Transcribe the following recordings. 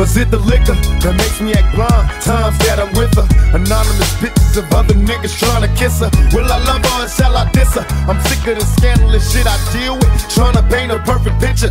Was it the liquor that makes me act blind? Times that I'm with her. Anonymous pictures of other niggas trying to kiss her. Will I love her or shall I diss her? I'm sick of the scandalous shit I deal with. Trying to paint a perfect picture.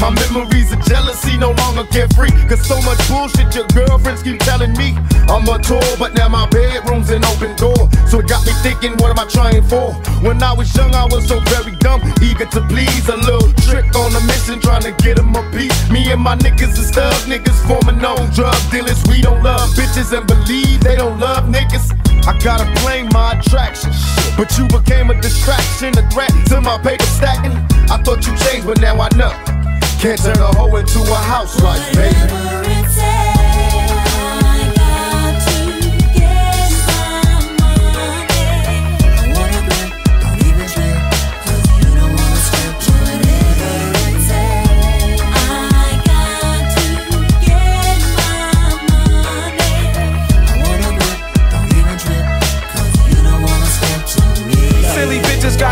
My memories of jealousy no longer carefree. Cause so much bullshit your girlfriends keep telling me. I'm a tour, but now my bedroom's an open door. So it got me thinking, what am I trying for? When I was young, I was so very dumb, eager to please. A little trick on a mission, trying to get him a piece. Me and my niggas is thug niggas, forming known drug dealers. We don't love bitches and believe they don't love niggas. I gotta blame my attraction. But you became a distraction, a threat to my paper stacking. I thought you changed, but now I know. Can't turn a hoe into a housewife, baby.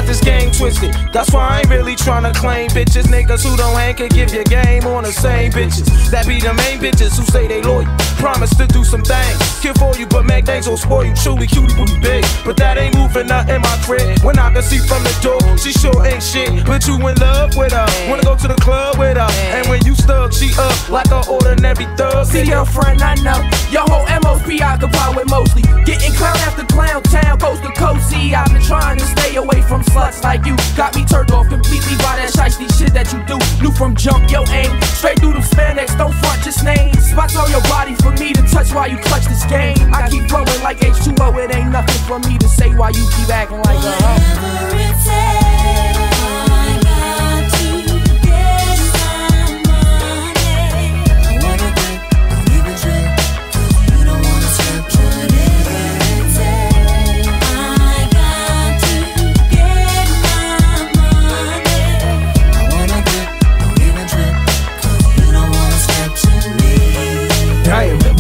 This game twisted. That's why I ain't really tryna claim bitches. Niggas who don't hang can give your game on the same bitches. That be the main bitches who say they loyal. Promise to do some things. Kill for you, but make things will spoil you. Truly cutie booty big. But that ain't moving up in my crib. When I can see from the door, she sure ain't shit. But you in love with her. Wanna go to the club with her. And when you stuck, she up like an ordinary thug. See your friend, I know. See, I've been trying to stay away from sluts like you. Got me turned off completely by that shiesty shit that you do. New from jump, yo aim straight through them spandex. Don't front, just name spots on your body for me to touch while you clutch this game. I keep flowing like H2O. It ain't nothing for me to say why you keep acting like a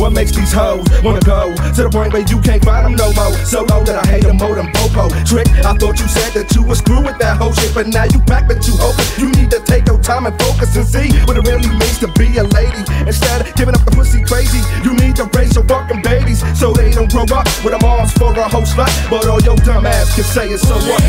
what makes these hoes wanna go to the point where you can't find them no more? So low that I hate them more than popo. Trick, I thought you said that you was through with that whole shit, but now you back, but you hoping you need to take your time and focus and see what it really means to be a lady. Instead of giving up the pussy crazy, you need to raise your fucking babies so they don't grow up with them arms for a whole slut. But all your dumb ass can say is so what?